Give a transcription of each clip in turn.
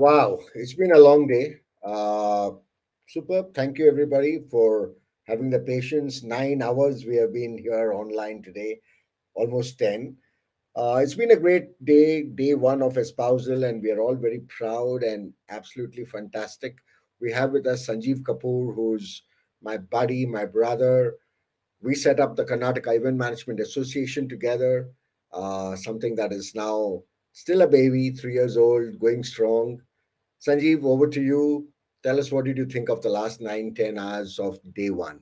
Wow, it's been a long day. Uh, superb. Thank you, everybody, for having the patience. Nine hours we have been here online today, almost 10. Uh, it's been a great day, day one of espousal, and we are all very proud and absolutely fantastic. We have with us Sanjeev Kapoor, who's my buddy, my brother. We set up the Karnataka Event Management Association together, uh, something that is now still a baby, three years old, going strong. Sanjeev, over to you. Tell us what did you think of the last nine, 10 hours of day one?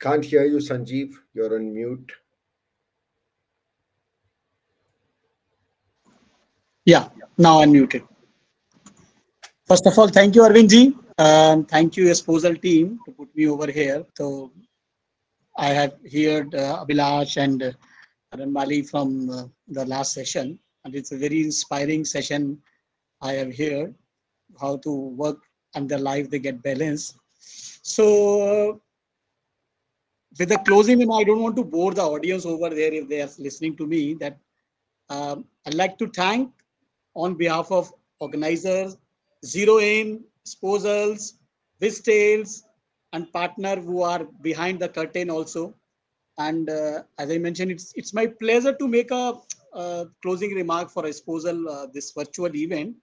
Can't hear you, Sanjeev. You're on mute. Yeah, now I'm muted. First of all, thank you, Arvind ji. Um, thank you, Espousal team, to put me over here. So I have heard uh, Abhilash and uh, Aran Mali from uh, the last session and it's a very inspiring session I have here, how to work and their life they get balance. So with the closing, and I don't want to bore the audience over there if they are listening to me. That um, I'd like to thank on behalf of organizers, Zero In, Disposals, Wiztales, and partner who are behind the curtain also. And uh, as I mentioned, it's it's my pleasure to make a closing remark for Espousal, uh, this virtual event.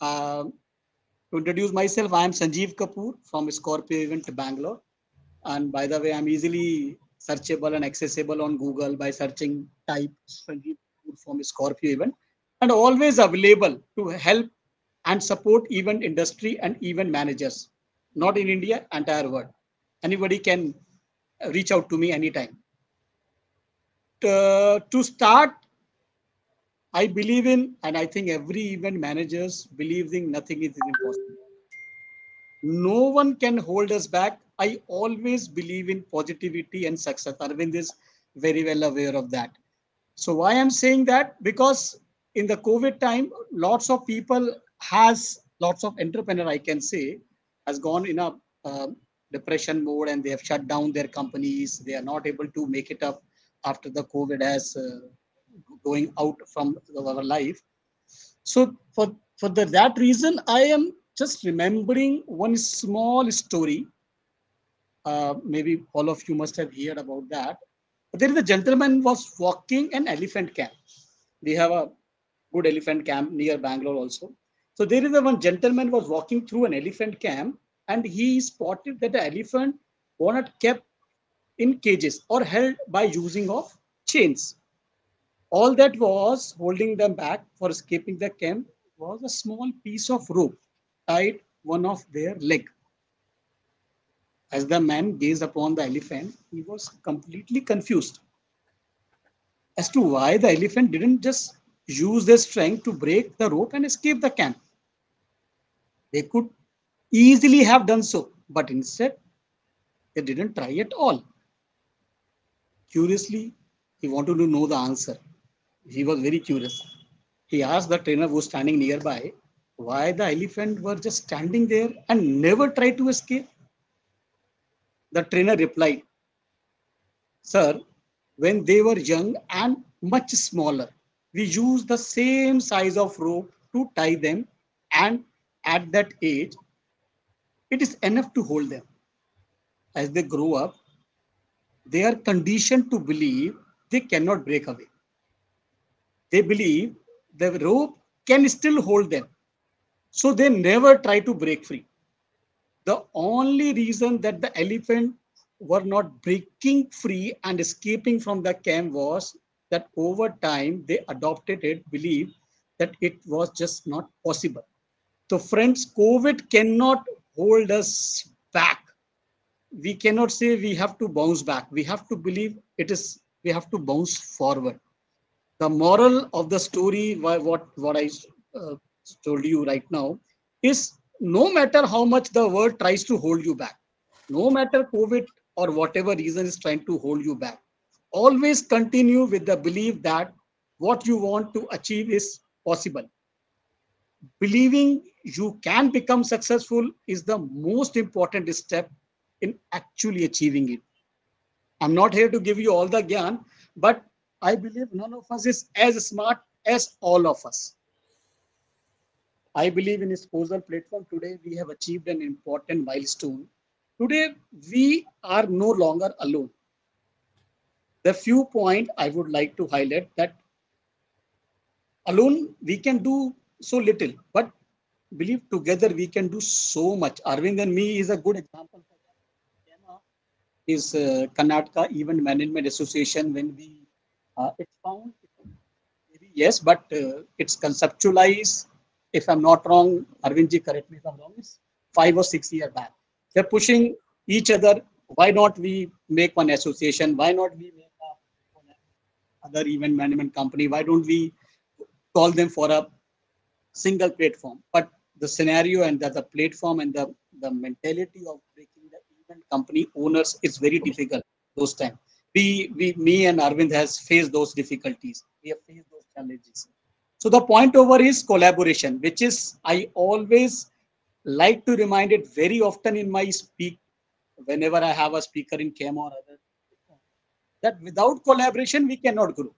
Uh, to introduce myself, I am Sanjeev Kapoor from Scorpio Event Bangalore. And by the way, I'm easily searchable and accessible on Google by searching type Sanjeev Kapoor from Scorpio Event and always available to help and support event industry and event managers, not in India, entire world. Anybody can reach out to me anytime. Uh, to start I believe in, and I think every event managers believe in nothing is impossible. No one can hold us back. I always believe in positivity and success. Arvind is very well aware of that. So why I'm saying that? Because in the COVID time, lots of people has, lots of entrepreneur, I can say, has gone in a uh, depression mode and they have shut down their companies. They are not able to make it up after the COVID has uh, going out from our life. So for, for the, that reason, I am just remembering one small story. Uh, maybe all of you must have heard about that. But there is a gentleman was walking an elephant camp. We have a good elephant camp near Bangalore also. So there is a one gentleman was walking through an elephant camp and he spotted that the elephant were not kept in cages or held by using of chains. All that was holding them back for escaping the camp was a small piece of rope tied one of their leg. As the man gazed upon the elephant, he was completely confused as to why the elephant didn't just use their strength to break the rope and escape the camp. They could easily have done so, but instead, they didn't try at all. Curiously, he wanted to know the answer he was very curious. He asked the trainer who was standing nearby why the elephant were just standing there and never tried to escape. The trainer replied, Sir, when they were young and much smaller, we used the same size of rope to tie them, and at that age, it is enough to hold them. As they grow up, they are conditioned to believe they cannot break away. They believe the rope can still hold them. So they never try to break free. The only reason that the elephant were not breaking free and escaping from the camp was that over time they adopted it, believe that it was just not possible. So friends, COVID cannot hold us back. We cannot say we have to bounce back. We have to believe it is, we have to bounce forward the moral of the story what what i uh, told you right now is no matter how much the world tries to hold you back no matter covid or whatever reason is trying to hold you back always continue with the belief that what you want to achieve is possible. Believing you can become successful is the most important step in actually achieving it. I'm not here to give you all the gyan but I believe none of us is as smart as all of us. I believe in Espousal platform today we have achieved an important milestone. Today we are no longer alone. The few point I would like to highlight that alone we can do so little, but believe together we can do so much. Arvind and me is a good example. Is uh, Karnataka Event Management Association when we uh, it's found maybe yes, but uh, it's conceptualized. If I'm not wrong, Arvindji, correct me if I'm wrong. It's five or six years back. They're pushing each other. Why not we make one association? Why not we make a other event management company? Why don't we call them for a single platform? But the scenario and the, the platform and the, the mentality of breaking the event company owners is very difficult those times. We, we, me and Arvind has faced those difficulties. We have faced those challenges. So the point over is collaboration, which is I always like to remind it very often in my speak whenever I have a speaker in CAM or other that without collaboration we cannot grow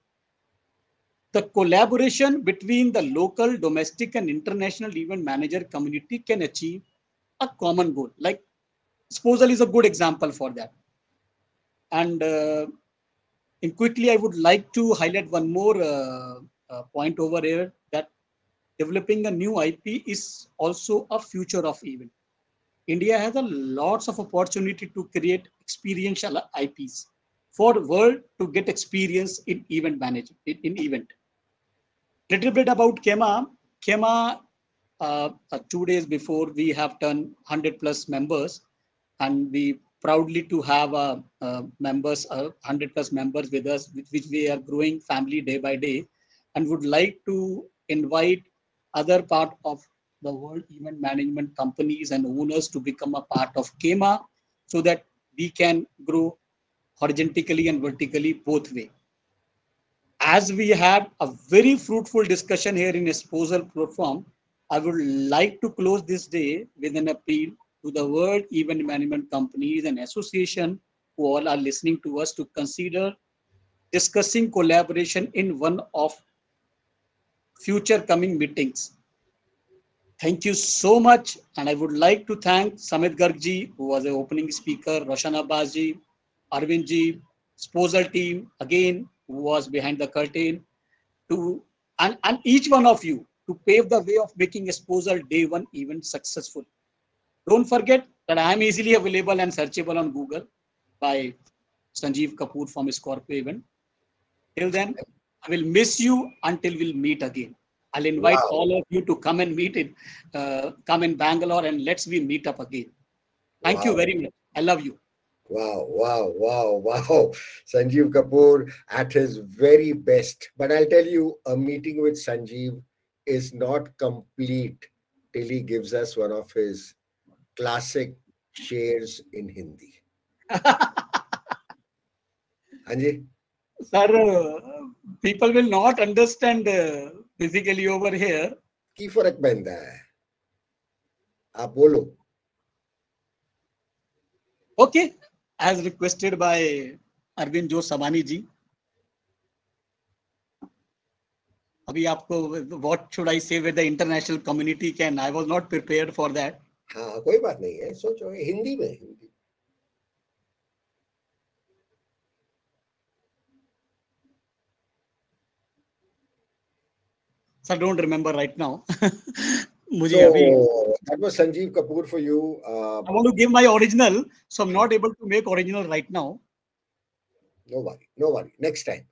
the collaboration between the local, domestic, and international event manager community can achieve a common goal. Like Espousal is a good example for that. And uh, in quickly, I would like to highlight one more uh, uh, point over here that developing a new IP is also a future of event. India has a lots of opportunity to create experiential IPs for world to get experience in event management in, in event little bit about Kema. Kema, uh, uh, two days before we have done 100 plus members and we proudly to have uh, uh members, 100 uh, plus members with us, with which we are growing family day by day and would like to invite other part of the world event management companies and owners to become a part of KEMA so that we can grow horizontally and vertically both way. As we had a very fruitful discussion here in Espousal platform, I would like to close this day with an appeal to the world event management companies and association who all are listening to us to consider discussing collaboration in one of future coming meetings. Thank you so much. And I would like to thank Samit Gargji, who was the opening speaker, Roshan Abbasji, Arvindji, Espousal team, again, who was behind the curtain to and, and each one of you to pave the way of making Espousal day one event successful. Don't forget that I am easily available and searchable on Google by Sanjeev Kapoor from Scorpio event. Till then, I will miss you until we'll meet again. I'll invite wow. all of you to come and meet it, uh, come in Bangalore and let's we meet up again. Thank wow. you very much. I love you. Wow, wow, wow, wow. Sanjeev Kapoor at his very best. But I'll tell you, a meeting with Sanjeev is not complete till he gives us one of his classic shares in Hindi हाँ जी? Sir people will not understand physically over here की फ़र्क पहनता है? आप बोलो। Okay as requested by Arvind Josh Sabani ji अभी आपको what should I say with the international community can I was not prepared for that हाँ कोई बात नहीं है सोचो हिंदी में Hindi Sir, don't remember right now. मुझे so, अभी that was Sanjeev Kapoor for you. Uh, I want to give my original, so I'm not able to make original right now. No worry, no worry. Next time.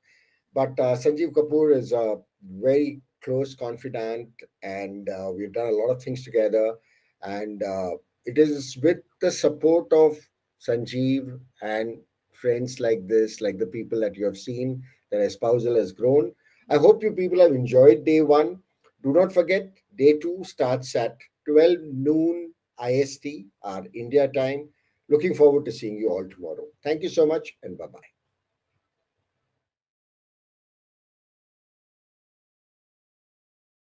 But uh, Sanjeev Kapoor is a very close confidant, and uh, we've done a lot of things together. And uh, it is with the support of Sanjeev and friends like this, like the people that you have seen, that Espousal has grown. I hope you people have enjoyed day one. Do not forget, day two starts at 12 noon IST, our India time. Looking forward to seeing you all tomorrow. Thank you so much and bye bye.